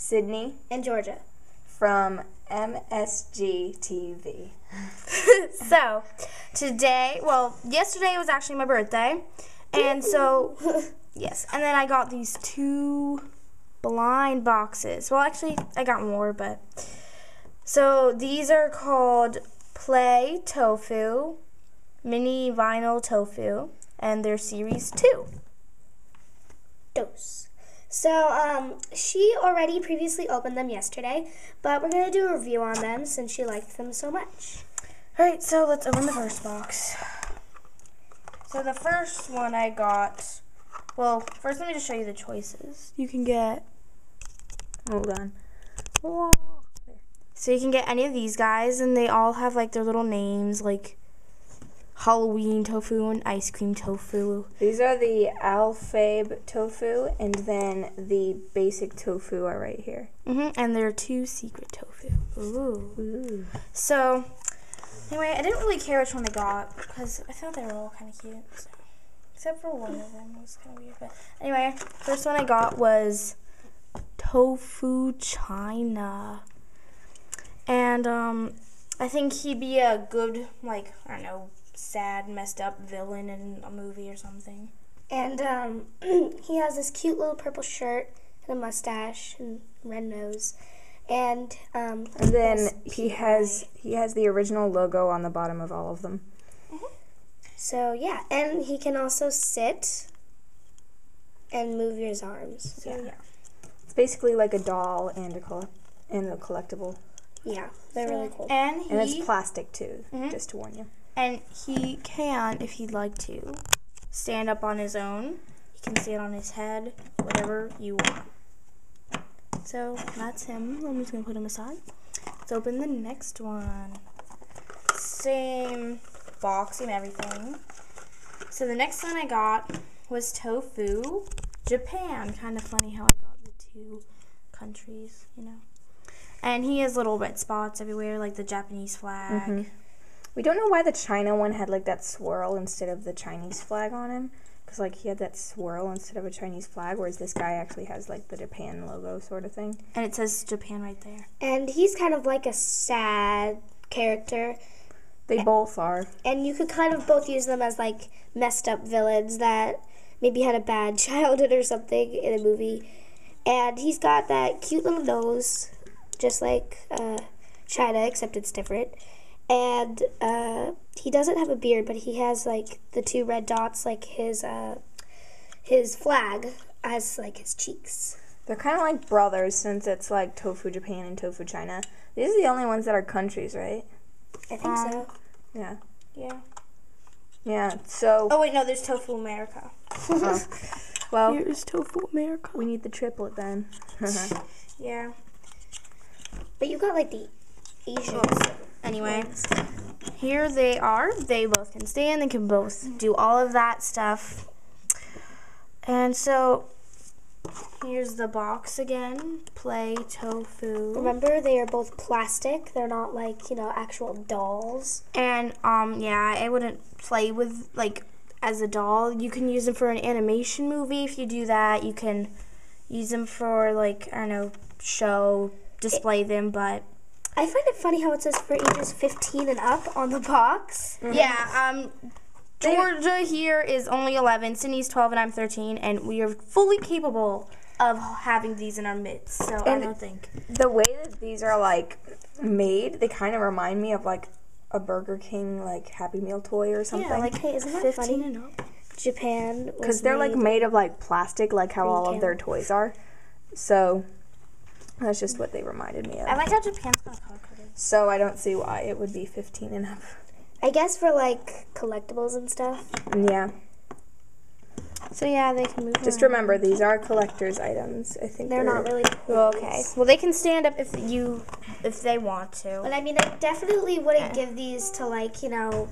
Sydney, and Georgia. from MSG TV. so, today, well, yesterday was actually my birthday. And so, yes. And then I got these two blind boxes. Well, actually, I got more, but. So, these are called Play Tofu, Mini Vinyl Tofu, and they're series two. Dose. So, um, she already previously opened them yesterday, but we're gonna do a review on them since she liked them so much. Alright, so let's open the first box. So the first one I got, well, first let me just show you the choices. You can get, Hold on. so you can get any of these guys, and they all have like their little names, like Halloween tofu and ice cream tofu. These are the Alfabe tofu, and then the basic tofu are right here. hmm And there are two secret tofu. Ooh. Ooh. So, anyway, I didn't really care which one I got because I thought they were all kind of cute. So. Except for one of them was kind of weird. But anyway, first one I got was Tofu China. And um, I think he'd be a good, like, I don't know, sad, messed up villain in a movie or something. And um, he has this cute little purple shirt and a mustache and red nose. And um, And then he has he has the original logo on the bottom of all of them. So yeah, and he can also sit and move his arms. So yeah, It's basically like a doll and a coll- and a collectible, yeah they're really cool. And he, and it's plastic too. Mhm. Just to warn you. And he can, if he'd like to, stand up on his own. He can stand on his head, whatever you want. So that's him. I'm just gonna put him aside. Let's open the next one. Same box, same everything. So the next one I got was tofu, Japan. Kind of funny how I got the two countries, you know. And he has little red spots everywhere, like the Japanese flag. Mm-hmm. We don't know why the China one had like that swirl instead of the Chinese flag on him. Because like he had that swirl instead of a Chinese flag, whereas this guy actually has like the Japan logo sort of thing. And it says Japan right there. And he's kind of like a sad character, They both are. and you could kind of both use them as like messed up villains that maybe had a bad childhood or something in a movie. And he's got that cute little nose, just like uh, China, except it's different. And uh, he doesn't have a beard, but he has like the two red dots, like his uh, his flag, as like his cheeks. They're kind of like brothers since it's like tofu Japan and tofu China. These are the only ones that are countries, right? I think Um, so. Yeah. Yeah. Yeah. So, Oh wait, no, there's Tofu America. well, Here's Tofu America. we need the triplet then. Yeah. But you got like the Anyway, here they are. They both can stand. They can both do all of that stuff. And so, here's the box again. Play Tofu. Remember, they are both plastic. They're not like you know actual dolls. And um, yeah, I wouldn't play with like as a doll. You can use them for an animation movie if you do that. You can use them for like I don't know show display them, but I find it funny how it says for ages 15 and up on the box. yeah. Um, Georgia here is only 11. Sydney's 12, and I'm 13, and we are fully capable of having these in our midst. So I don't think. the way that these are like made, they kind of remind me of like a Burger King like Happy Meal toy or something. Yeah, like Hey, isn't that 15 funny? and up. Japan because they're like made- made of like plastic, like how all of their toys are. So that's just what they reminded me of. I of. like how Japan's kind of color coded. So I don't see why it would be 15 and up. I guess for like collectibles and stuff. Yeah, So yeah, they can move. just around. remember these are collector's items. I think They're not really. Well, okay. Well, they can stand up if you if they want to. But I mean, I definitely wouldn't give these to like you know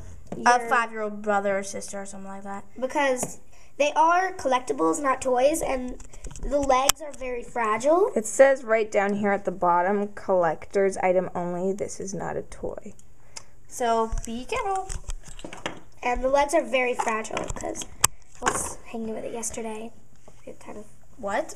A five-year-old brother or sister or something like that. because they are collectibles, not toys, and the legs are very fragile. It says right down here at the bottom, collector's item only. This is not a toy. So be careful. And the legs are very fragile because I was hanging with it yesterday. It kind of What?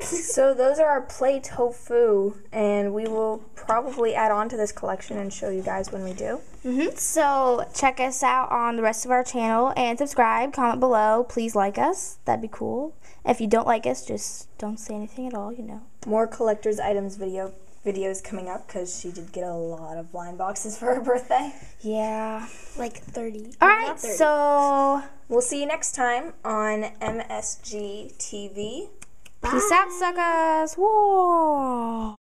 So those are our play tofu, and we will probably add on to this collection and show you guys when we do. hmm So check us out on the rest of our channel and subscribe. Comment below. Please like us. That'd be cool. If you don't like us, just don't say anything at all. You know. More collector's items video videos coming up because she did get a lot of blind boxes for her birthday. Yeah. Like 30. All right. not 30. So We'll see you next time on MSG TV. Peace out, suckers. Whoa.